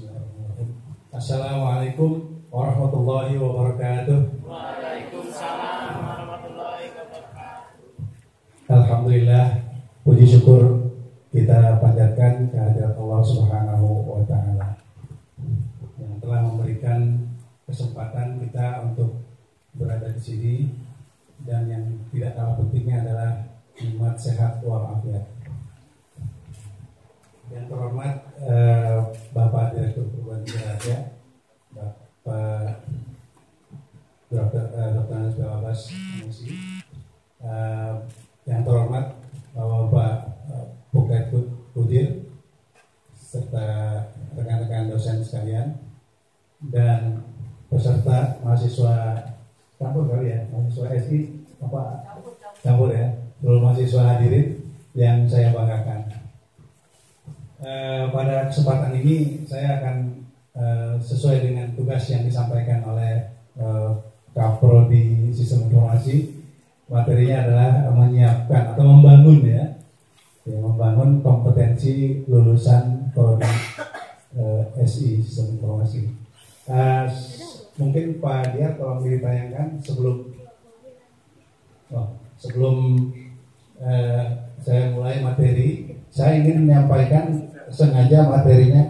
Bismillahirrahmanirrahim. Assalamualaikum warahmatullahi wabarakatuh. Waalaikumsalam warahmatullahi wabarakatuh. Alhamdulillah, puji syukur kita panjatkan kehadirat Allah Subhanahu wa taala yang telah memberikan kesempatan kita untuk berada di sini dan yang tidak kalah pentingnya adalah nikmat sehat walafiat. Yang terhormat eh, Tinggi Raja, Bapak Dr. Eh, Dr. Anas Bawabas eh, yang terhormat Bapak eh, Buket Kudir, serta rekan-rekan dosen sekalian, dan peserta mahasiswa campur kali ya, mahasiswa SI, apa campur ya, seluruh mahasiswa hadirin yang saya banggakan. Pada kesempatan ini saya akan eh, sesuai dengan tugas yang disampaikan oleh eh, Kapro di sistem informasi materinya adalah menyiapkan atau membangun ya, ya membangun kompetensi lulusan prodi eh, SI sistem informasi. Eh, mungkin Pak Diar tolong ditayangkan sebelum oh, sebelum eh, saya mulai materi, saya ingin menyampaikan sengaja materinya